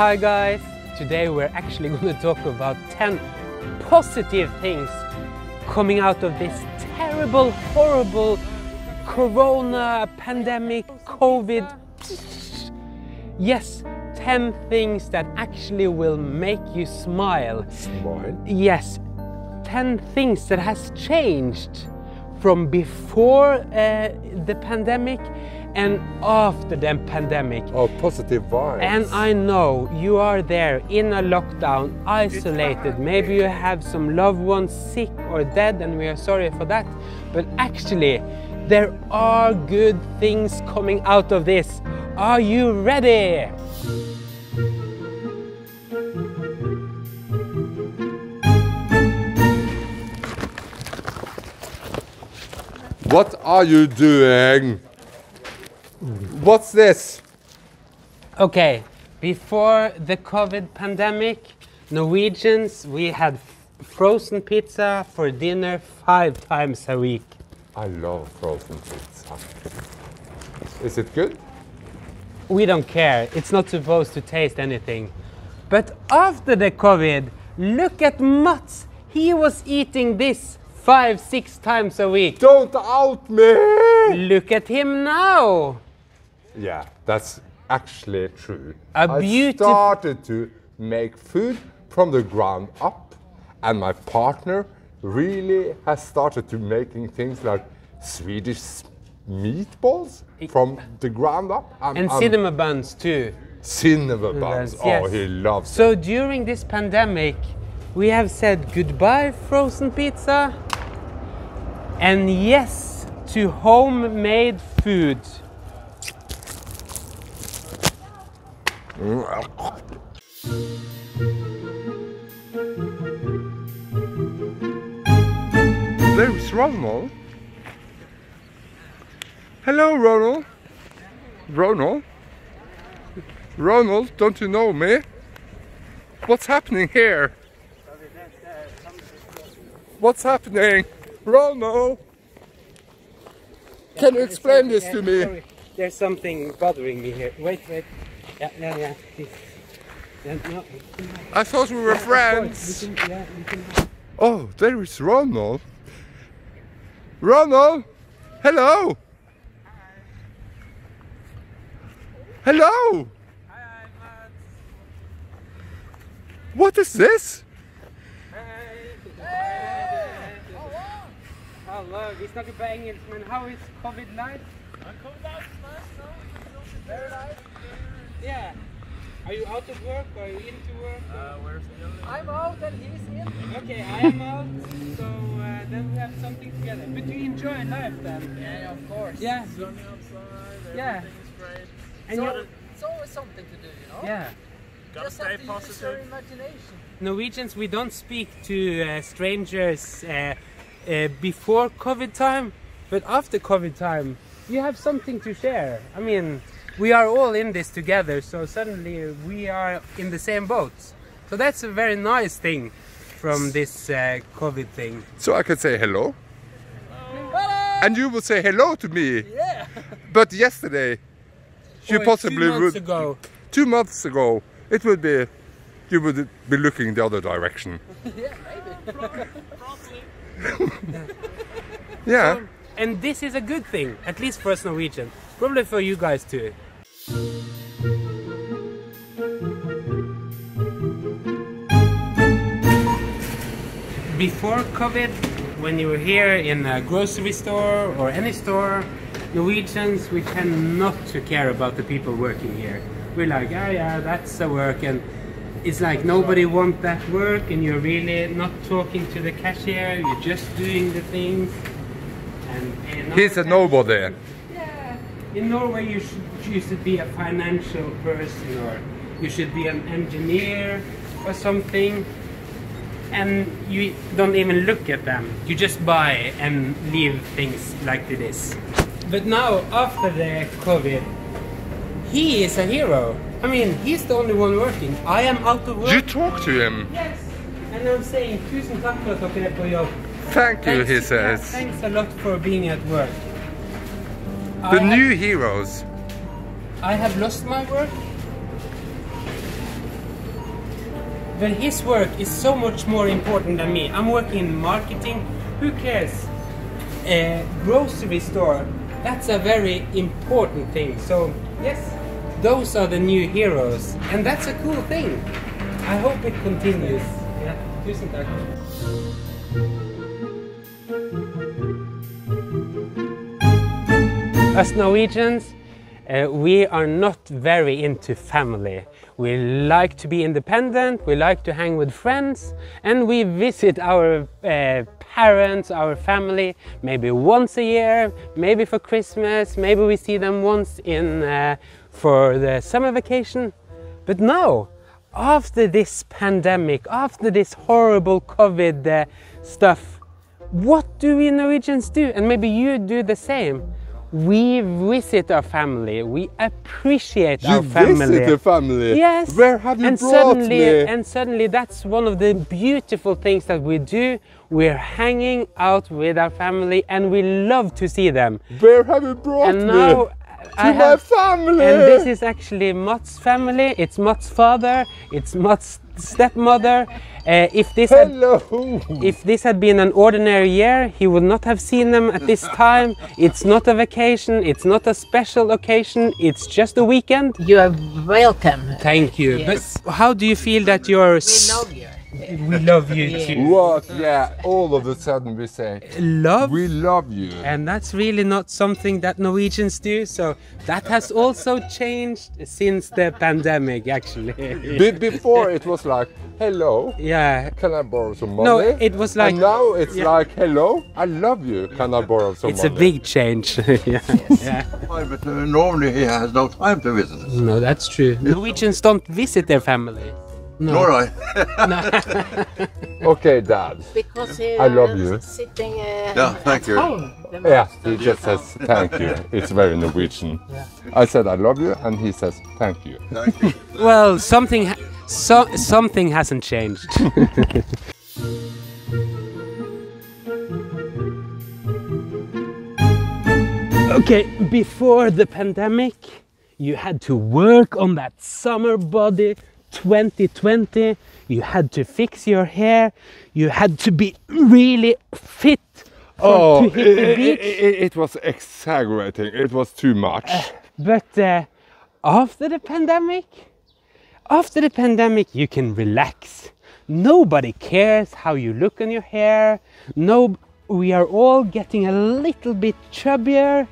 Hi guys! Today we're actually going to talk about 10 positive things coming out of this terrible, horrible corona pandemic, COVID. Yes, 10 things that actually will make you smile. Smile. Yes, 10 things that has changed from before uh, the pandemic and after the pandemic. Oh, positive vibes. And I know you are there in a lockdown, isolated. Maybe you have some loved ones sick or dead, and we are sorry for that. But actually, there are good things coming out of this. Are you ready? What are you doing? What's this? Okay, before the COVID pandemic, Norwegians, we had frozen pizza for dinner five times a week. I love frozen pizza. Is it good? We don't care, it's not supposed to taste anything. But after the COVID, look at Mads. He was eating this five, six times a week. Don't out me! Look at him now. Yeah, that's actually true. A I started to make food from the ground up, and my partner really has started to making things like Swedish meatballs from the ground up. I'm- And I'm- cinema buns too. cinema buns. Yes, Oh, yes. he loves So it. during this pandemic, we have said goodbye frozen pizza and yes to homemade food. There's Ronald. Hello, Ronald. Ronald? Ronald, don't you know me? What's happening here? What's happening? Ronald! Can you explain this to me? There's something bothering me here. Wait, wait. Yeah, yeah, yeah. Yeah, no, I thought we were of course, friends. we can- yeah, we can- Oh, there is Ronald. Ronald! Hello! Hello! What is this? Hallo, vi snakker på engelsk, men how is covid life? Yeah. Are you out of work? Or are you into work? I'm out and he's in. Okay, I am out, so uh, then we have something together. But you enjoy life then? Yeah, of course. Yeah. Sunny outside, Yeah. everything's great. And So, you're, it's always something to do, you know? yeah. Gotta Just have to use your imagination. Norwegians, we don't speak to uh, strangers uh, uh, before COVID time, but after COVID time, you have something to share. I mean, we are all in this together, so suddenly we are in the same boat. So that's a very nice thing from this uh, COVID thing. So I can say hello. And you will say hello to me. Yeah. But yesterday, you Or possibly two months would. ago. Two months ago, it would be. You would be looking the other direction. yeah, maybe. Yeah. And this is a good thing, at least for us Norwegians. Probably for you guys too. Before COVID, when you were here in a grocery store or any store, Norwegians, we tend not to care about the people working here. We're like, yeah, yeah, that's the work, and it's like nobody want that work, and you're really not talking to the cashier. You're just doing the things. And paying He's a no nobody. In Norway, you should choose to be a financial person, or you should be an engineer or something. And you don't even look at them. You just buy and leave things like this. But now, after the COVID, he is a hero. I mean, he's the only one working. I am out of work. You talk to him. Yes. And I'm saying, tusen takk for at dere er på jobb. Thank you, he Thanks- yeah, says. thanks a lot for being at work. The I new heroes. I have lost my work. But his work is so much more important than me. I'm working in marketing. Who cares? A grocery store. That's a very important thing. So yes, those are the new heroes, and that's a cool thing. I hope it continues. Yeah. Tusen takk. Us Norwegians, uh, we are not very into family. We like to be independent, we like to hang with friends, and we visit our uh, parents, our family, maybe once a year, maybe for Christmas, maybe we see them once in uh, for the summer vacation. But now, after this pandemic, after this horrible COVID uh, stuff, what do we Norwegians do? And maybe you do the same. We visit our family. We appreciate You our family. You visit the family. Yes. Where have you and brought suddenly, me? And suddenly, that's one of the beautiful things that we do. We're hanging out with our family, and we love to see them. Where have you brought and me? now, to I my have, family. and this is actually Mads' family. It's Mads' father. It's Mads' stepmother. Uh, if this had if this had been an ordinary year, he would not have seen them at this time. It's not a vacation, it's not a special occasion, it's just a weekend. You are welcome. Thank you. Yes. But how do you feel that you're. We love you. We love you too. What? Yeah. All of a sudden we say Love? we love you. and that's really not something that Norwegians do, so that has also changed since the pandemic, actually. Be- before it was like hello. yeah. Can I borrow some money? No, it was like. and now it's yeah. like hello. I love you. Can I borrow some money? It's a big change. yeah. yeah. But uh, normally he has no time to visit us. No, that's true. Norwegians don't visit their family. No. Nor I. Okay, Dad. Because he I love uh, you. sitting uh, Yeah, thank at you. home. Yeah, he just says thank you. It's very Norwegian. I said I love you, and he says thank you. Thank you. Well, something, ha- so, something hasn't changed. okay, before the pandemic, you had to work on that summer body 2020. You had to fix your hair. You had to be really fit for, to hit the beach. Oh, it was exaggerating. It was too much. But uh, after the pandemic, after the pandemic, you can relax. Nobody cares how you look on your hair. No, we are all getting a little bit chubbier.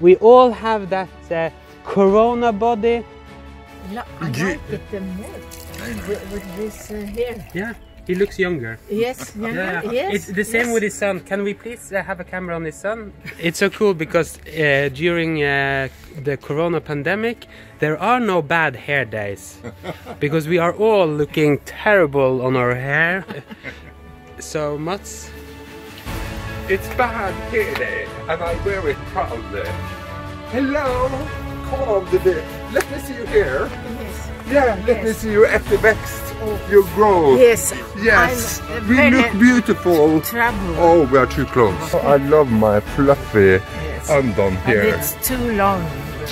We all have that uh, corona body. No, I like it the more with, with this uh, here. Yeah, he looks younger. Yes, yeah, yes. It's the same yes. with his son. Can we please uh, have a camera on his son? It's so cool because uh, during uh, the corona pandemic, there are no bad hair days because we are all looking terrible on our hair. so Mads, It's bad hair day, and I wear it proudly. Hello, come on, baby. Let me see you here. Yes. Yeah, let me see you after next. You grow. Yes. Yes, I'm, uh, we look beautiful. trouble. Oh, we are too close. I love my fluffy Yes. undone And hair. it's too long,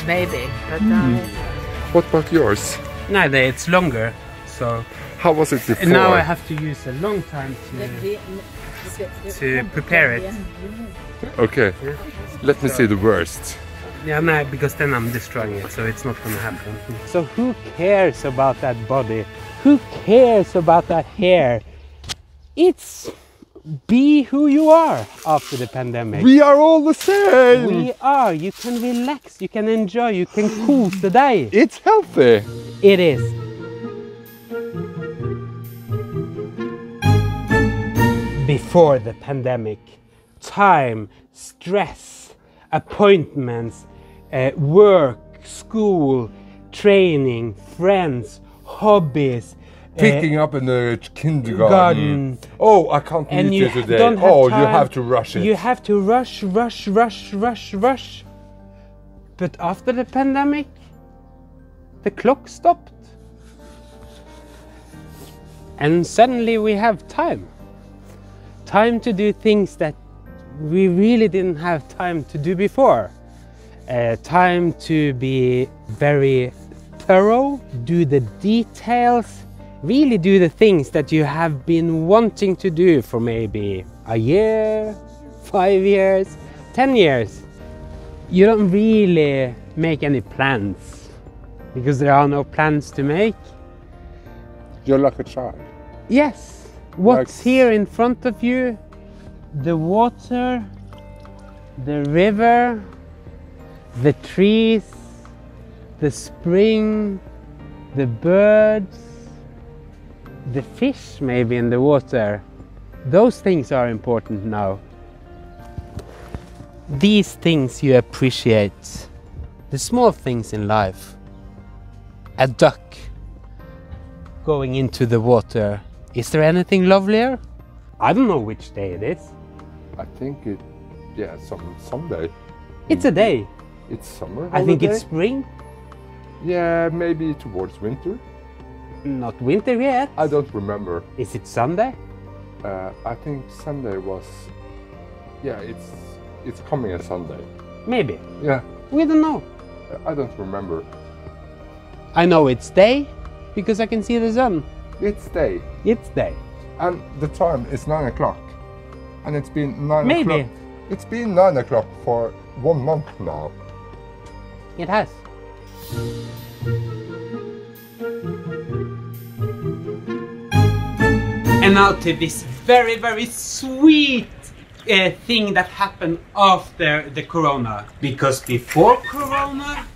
maybe. But. I, What about yours? Neither. it's longer. So How was it before? now I have to use a long time to. the, the, To prepare it. Okay, let me see the worst. Yeah, no, because then I'm destroying it, so it's not gonna happen. So who cares about that body? Who cares about that hair? It's be who you are after the pandemic. We are all the same. We are. You can relax. You can enjoy. You can cool the day. It's healthy. It is. Before the pandemic, time, stress, appointments, uh, work, school, training, friends, hobbies. uh, Picking up in the kindergarten. Garden. Oh, I can't and meet you you today. oh, you have to rush it. You have to rush, rush, rush, rush, rush. But after the pandemic, the clock stopped. And suddenly we have time. Time to do things that we really didn't have time to do before. Uh, time to be very thorough, do the details, really do the things that you have been wanting to do for maybe a year, five years, ten years, you don't really make any plans because there are no plans to make. You're like a child. Yes, what's Like- here in front of you the water, the river, the trees, the spring, the birds, the fish maybe in the water. Those things are important now. These things you appreciate, the small things in life. A duck going into the water. Is there anything lovelier? I don't know which day it is. I think it, yeah, some someday. It's a day. It's summer. I think it's spring, yeah, maybe towards winter. not winter yet. I don't remember. Is it Sunday? Uh, I think Sunday was, yeah, it's it's coming a Sunday. Maybe. Yeah, We don't know. I don't remember. I know it's day because I can see the sun. It's day, It's day. and the time is nine o'clock, and it's been nine Maybe. o'clock. It's been nine o'clock for one month now. It has. And now to this very, very sweet uh, thing that happened after the corona. Because before corona,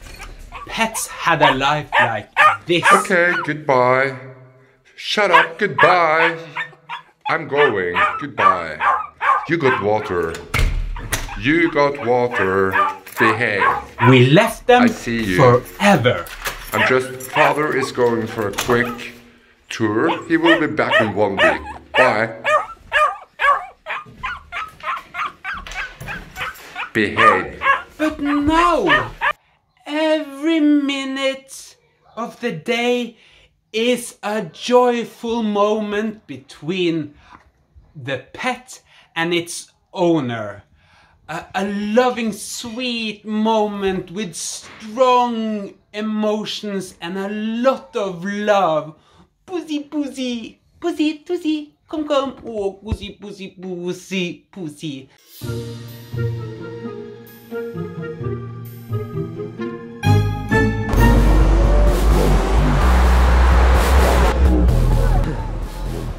pets had a life like this. Okay, goodbye. Shut up, goodbye. I'm going. Goodbye. You got water. You got water. Behave. We left them I see you. forever. I'm just. Father is going for a quick tour. He will be back in one week. Bye. Behave. But now, every minute of the day is a joyful moment between the pet and its owner. A, a loving, sweet moment with strong emotions and a lot of love. Pussy, pussy, pussy, pussy, come, come. Oh, pussy, pussy, pussy, pussy.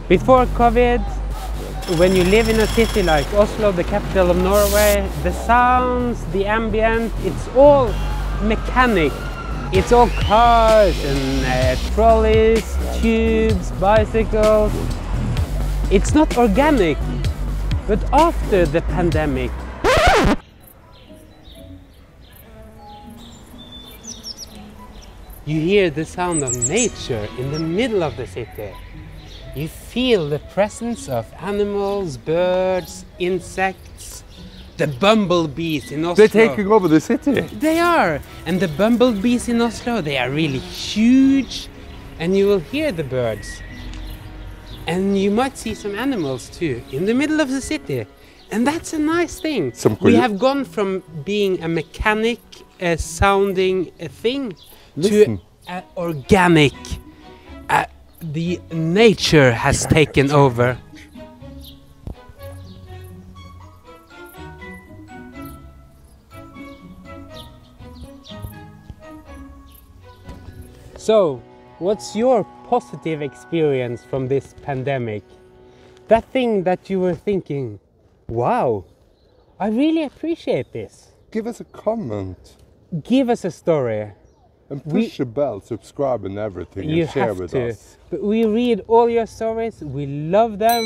Before COVID, when you live in a city like Oslo, the capital of Norway, the sounds, the ambient, it's all mechanic. It's all cars and uh, trolleys, tubes, bicycles. It's not organic. But after the pandemic, you hear the sound of nature in the middle of the city. You feel the presence of animals, birds, insects, the bumblebees in Oslo. They're taking over the city. They are! And the bumblebees in Oslo, they are really huge, and you will hear the birds. And you might see some animals too in the middle of the city. And that's a nice thing. Some we have gone from being a mechanic uh, sounding uh, thing Listen. to an organic. The nature has taken over. So, what's your positive experience from this pandemic? That thing that you were thinking, wow, I really appreciate this. Give us a comment Give us a story. And push We- the bell, subscribe, and everything, you and share have with to. us. But we read all your stories, we love them,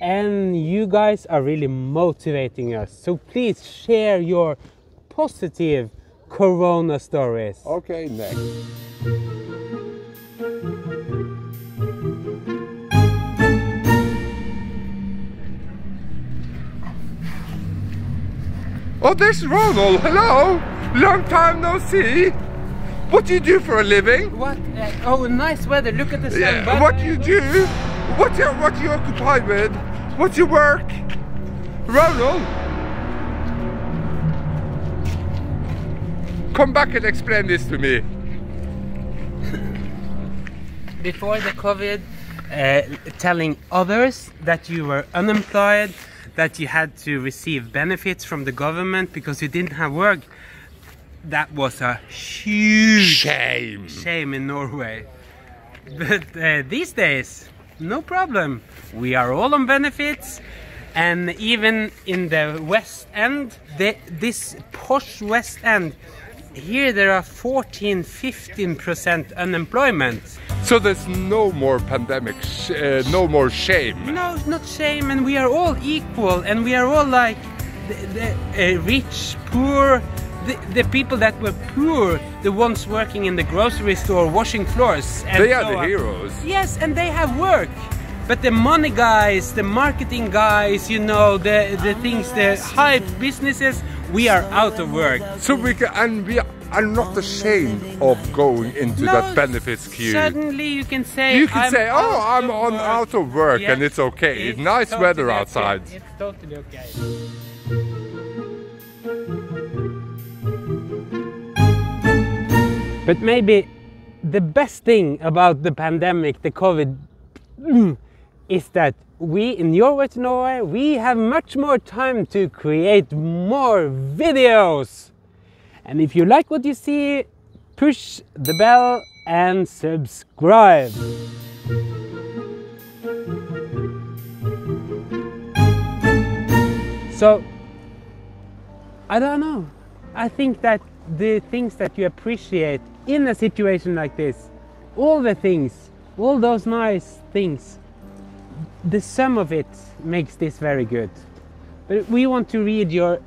and you guys are really motivating us. So please share your positive corona stories. Okay, next. Oh, there's Ronald. Hello. Long time no see. What do you do for a living? What? Uh, oh, nice weather. Look at the sun. Yeah, what do you do? What you what are you occupied with? What's your work? Ronald. Come back and explain this to me. before the COVID, uh, telling others that you were unemployed, that you had to receive benefits from the government because you didn't have work. That was a huge Shame. shame in Norway. But uh, these days, no problem. We are all on benefits, and even in the West End, the, this posh West End, here there are 14 15% unemployment. So there's no more pandemic, uh, no more shame. No, not shame, and we are all equal, and we are all like the, the uh, rich, poor, the, the people that were poor, the ones working in the grocery store washing floors. And They are so the on. heroes. Yes, and they have work. But the money guys, the marketing guys, you know, the, the things, the hype businesses, we are out of work. So we can, and we are not ashamed of going into No, that benefits queue. Suddenly you can say, You can I'm say, "Oh, I'm on work." out of work and it's okay. It's nice totally weather okay. outside." It's totally okay. But maybe the best thing about the pandemic, the COVID, is that we in Norway to Norway, we have much more time to create more videos. And if you like what you see, push the bell and subscribe. So, I don't know. I think that the things that you appreciate in a situation like this, all the things, all those nice things, the sum of it makes this very good. But we want to read your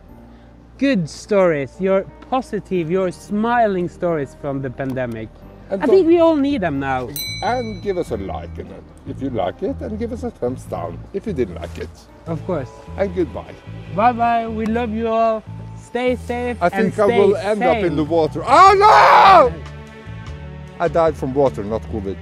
good stories, your positive, your smiling stories from the pandemic. And I think we all need them now. And give us a like in it if you like it, and give us a thumbs down if you didn't like it. Of course. And goodbye. Bye bye. We love you all. Stay safe. I and think I will end up in the water. Oh no! I died from water, not COVID.